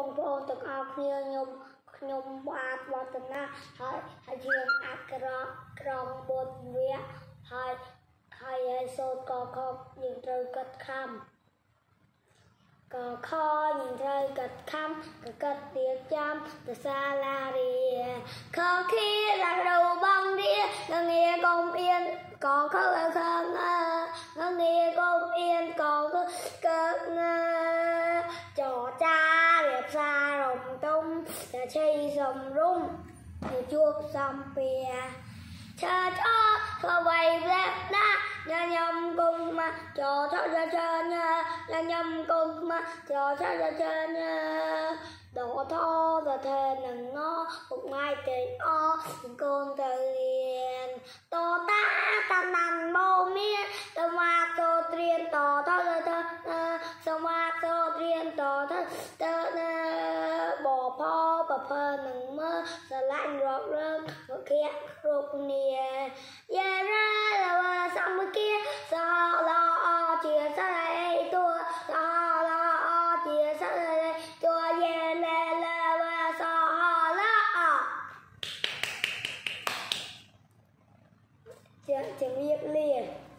បងប្អូនទាំងអស់គ្នាខ្ញុំខ្ញុំបាទវឌ្ឍនាហើយហើយយើងអក្សរក្រមបុត្រវៈហើយហើយឲ្យសូត្រកខយើងត្រូវកាត់ខំកខយើងត្រូវកាត់ខំកកាត់ទៀចាំទៅសាលារៀនខខៀដាក់រូបងរៀនងងាកុំអៀនកខ តែជ័យសំរុំទៅជួបសំភាឈើឈើធ្វើໄວផ្លែណាញញឹមគុំមកចោចចចញញញឹមគុំមកចោចចចញដកថត ពពពនឹងមើលស្រឡាញ់រាប់រើមកគៀកគ្រប់គ្នាយារ៉ាលវសំគៀសោឡោជាសរៃតួឡោឡោជាសរៃតួយាលេលវសោឡោជាជំរាបលា